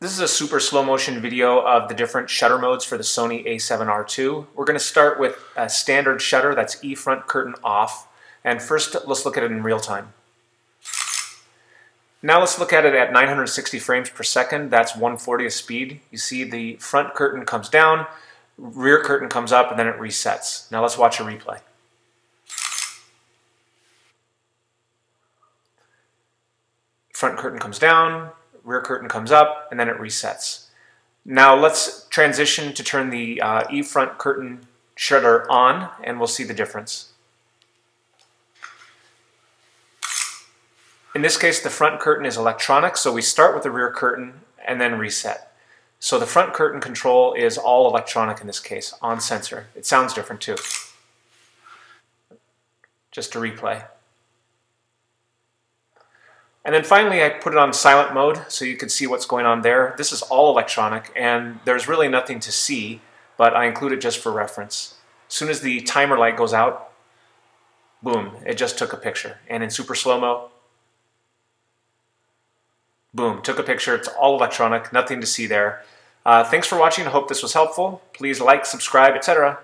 This is a super slow motion video of the different shutter modes for the Sony a7R II. We're going to start with a standard shutter, that's E front curtain off. And first, let's look at it in real time. Now let's look at it at 960 frames per second. That's 140th speed. You see the front curtain comes down, rear curtain comes up, and then it resets. Now let's watch a replay. Front curtain comes down, rear curtain comes up, and then it resets. Now let's transition to turn the uh, E-front curtain shutter on, and we'll see the difference. In this case, the front curtain is electronic, so we start with the rear curtain and then reset. So the front curtain control is all electronic in this case, on sensor. It sounds different too. Just to replay. And then finally, I put it on silent mode so you can see what's going on there. This is all electronic, and there's really nothing to see, but I include it just for reference. As soon as the timer light goes out, boom, it just took a picture. And in super slow-mo, boom, took a picture. It's all electronic, nothing to see there. Uh, thanks for watching. I hope this was helpful. Please like, subscribe, etc.